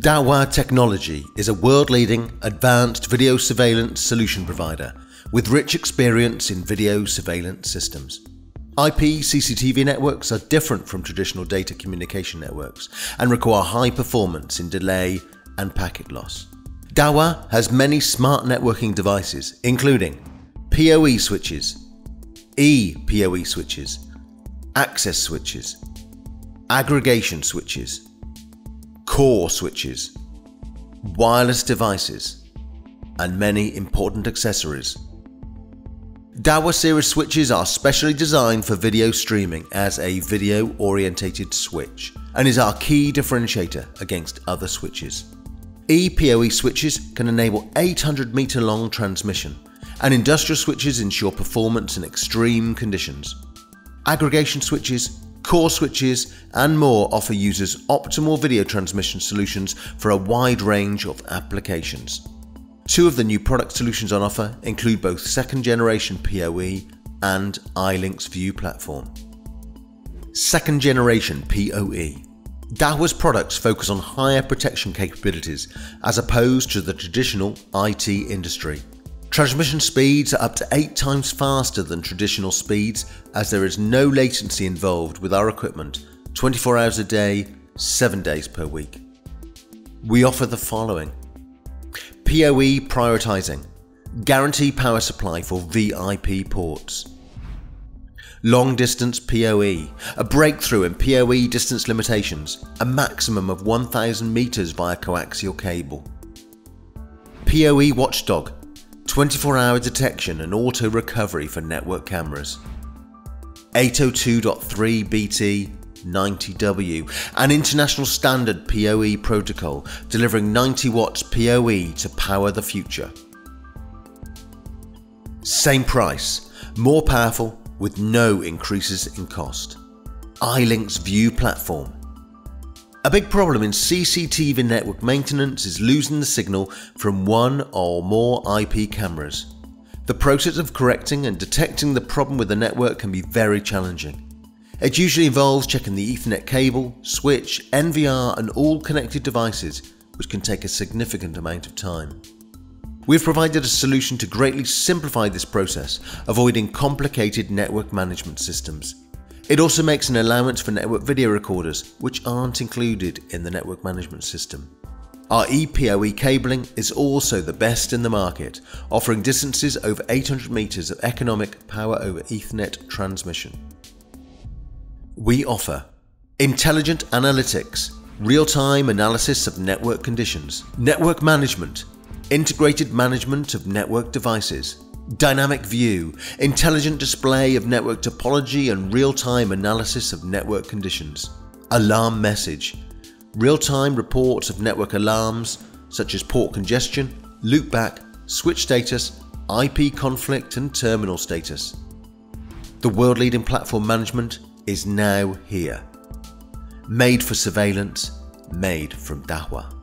Dahua Technology is a world-leading advanced video surveillance solution provider with rich experience in video surveillance systems. IP CCTV networks are different from traditional data communication networks and require high performance in delay and packet loss. Dahua has many smart networking devices including PoE switches, ePoE switches, access switches, aggregation switches, core switches, wireless devices, and many important accessories. Dahua series switches are specially designed for video streaming as a video orientated switch and is our key differentiator against other switches. ePoE switches can enable 800 meter long transmission and industrial switches ensure performance in extreme conditions. Aggregation switches, core switches, and more offer users optimal video transmission solutions for a wide range of applications. Two of the new product solutions on offer include both second generation PoE and iLinksView platform. Second generation PoE. Dahua's products focus on higher protection capabilities as opposed to the traditional IT industry. Transmission speeds are up to 8 times faster than traditional speeds as there is no latency involved with our equipment 24 hours a day, 7 days per week. We offer the following PoE prioritizing, guarantee power supply for VIP ports. Long distance PoE, a breakthrough in PoE distance limitations, a maximum of 1000 meters via coaxial cable. PoE Watchdog, 24 hour detection and auto recovery for network cameras. 802.3BT 90W, an international standard PoE protocol delivering 90 watts PoE to power the future. Same price, more powerful with no increases in cost. iLinksView platform, a big problem in CCTV network maintenance is losing the signal from one or more IP cameras. The process of correcting and detecting the problem with the network can be very challenging. It usually involves checking the Ethernet cable, switch, NVR and all connected devices, which can take a significant amount of time. We've provided a solution to greatly simplify this process, avoiding complicated network management systems. It also makes an allowance for network video recorders, which aren't included in the network management system. Our ePoE cabling is also the best in the market, offering distances over 800 meters of economic power over Ethernet transmission. We offer intelligent analytics, real-time analysis of network conditions, network management, integrated management of network devices, Dynamic view, intelligent display of network topology and real-time analysis of network conditions. Alarm message, real-time reports of network alarms such as port congestion, loopback, switch status, IP conflict and terminal status. The world-leading platform management is now here. Made for surveillance, made from Dahua.